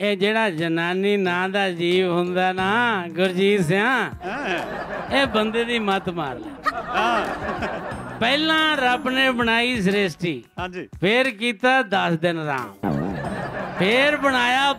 ਇਹ ਜਿਹੜਾ ਜਨਾਨੀ ਨਾਂ ਦਾ ਜੀਵ ਹੁੰਦਾ ਨਾ ਗੁਰਜੀਤ ਸਿਆ ਇਹ ਬੰਦੇ ਦੀ ਮੱਤ ਮਾਰ ਲੈ। ਪਹਿਲਾਂ ਰੱਬ ਨੇ ਬਣਾਈ ਸ੍ਰਿਸ਼ਟੀ ਹਾਂਜੀ। ਫੇਰ ਕੀਤਾ 10 ਦਿਨ ਰਾਮ। ਫੇਰ ਬਣਾਇਆ